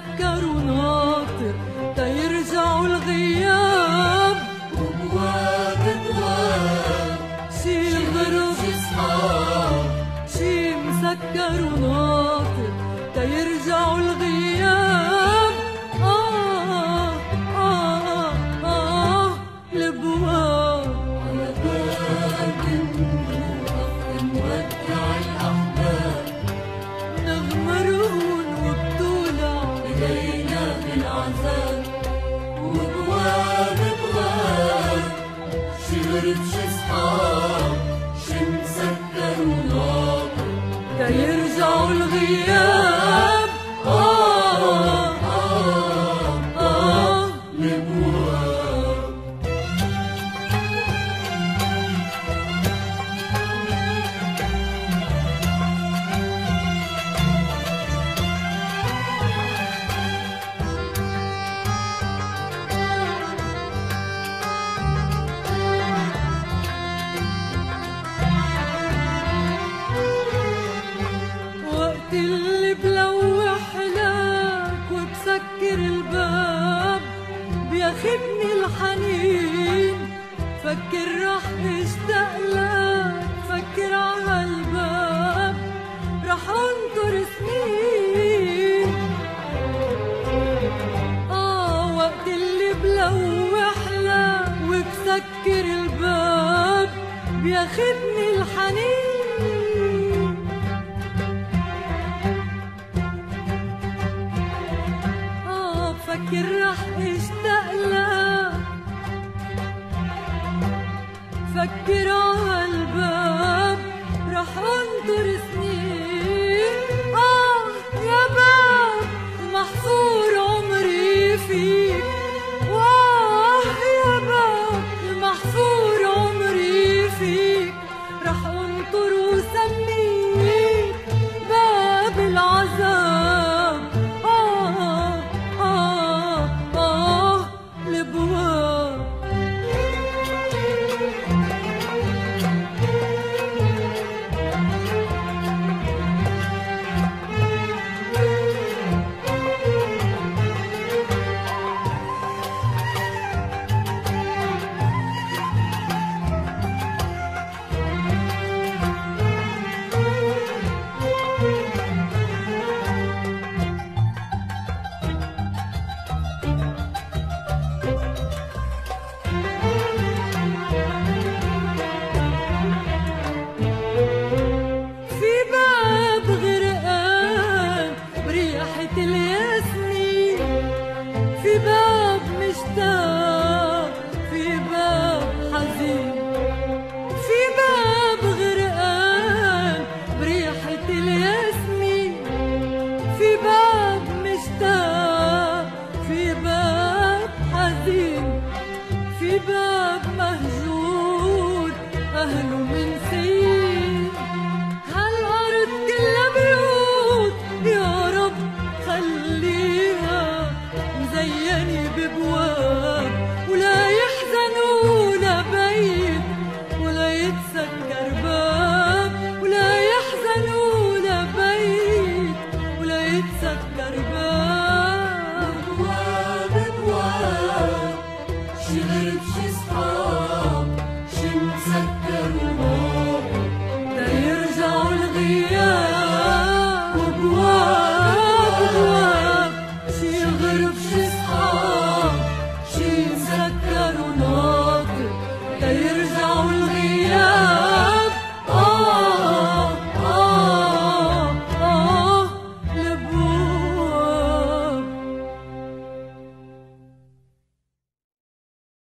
سكر وناطر تيرزعوا الغياب. وجواك بواب شي غرب شي صحاب شي مسكر وناطر تيرزعوا الغياب. حنين. فكر رح اشتاقلك فكر على الباب رح انطر سنين. آه وقت اللي بلوحلك وبسكر الباب بياخدني الحنين. آه، فكر رح fakir ol. أهله من فيه